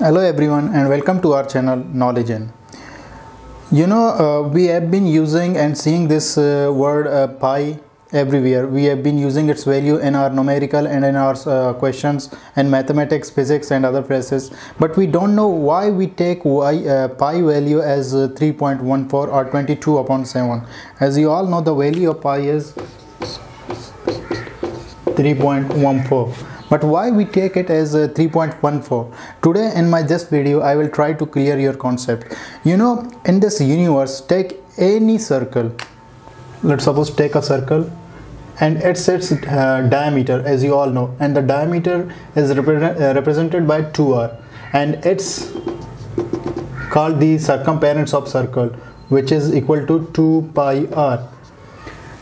Hello everyone and welcome to our channel Knowledge Inn. You know uh, we have been using and seeing this uh, word uh, pi everywhere. We have been using its value in our numerical and in our uh, questions and mathematics, physics and other places. But we don't know why we take y, uh, pi value as uh, 3.14 or 22 upon 7. As you all know the value of pi is 3.14 but why we take it as 3.14 today in my this video i will try to clear your concept. You know in this universe take any circle. Let's suppose take a circle and it's uh, diameter as you all know and the diameter is repre uh, represented by 2r and it's called the circumference of circle which is equal to 2 pi r.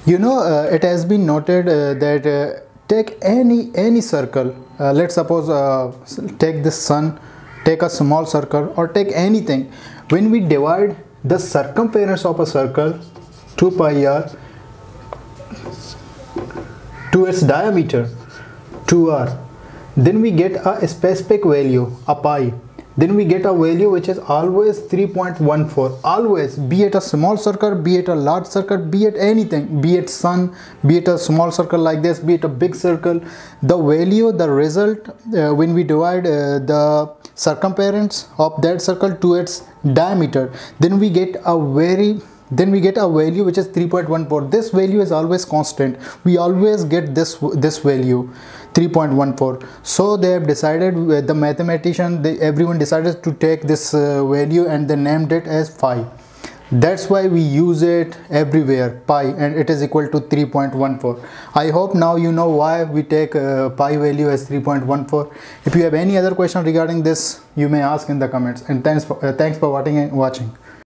You know uh, it has been noted uh, that uh, take any any circle uh, let's suppose uh, take this sun take a small circle or take anything. When we divide the circumference of a circle 2 pi r to its diameter 2r then we get a specific value a pi then we get a value which is always 3.14 always. Be it a small circle be it a large circle be it anything. Be it sun be it a small circle like this be it a big circle. The value the result uh, when we divide uh, the circumference of that circle to its diameter then we get a very then we get a value which is 3.14 this value is always constant. We always get this this value 3.14 so they have decided the mathematician everyone decided to take this uh, value and they named it as phi. That's why we use it everywhere pi and it is equal to 3.14 i hope now you know why we take uh, pi value as 3.14 if you have any other question regarding this you may ask in the comments. And thanks for, uh, thanks for watching